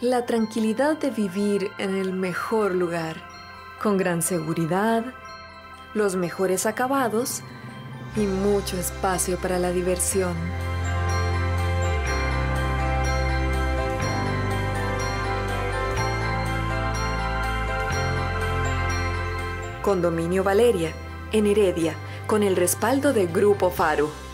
la tranquilidad de vivir en el mejor lugar, con gran seguridad, los mejores acabados y mucho espacio para la diversión. Condominio Valeria, en Heredia, con el respaldo de Grupo Faro.